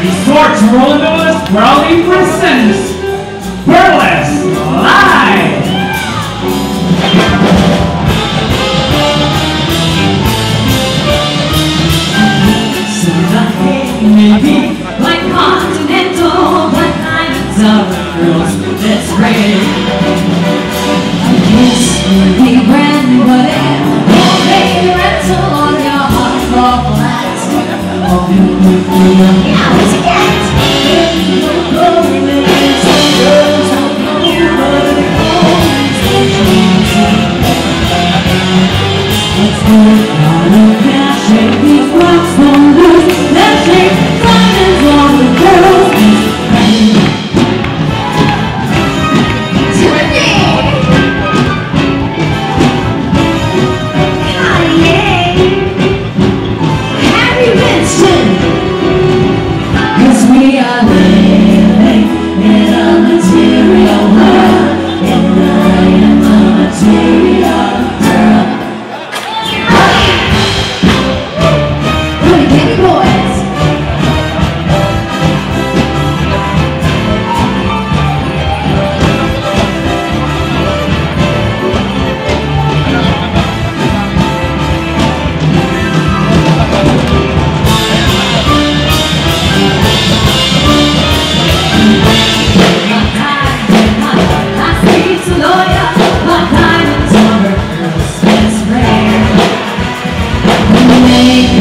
Esports Roller Dollars proudly presents Burlesque Live! So nothing may be like continental, but I'm the rules. Let's I'm go. on a passion make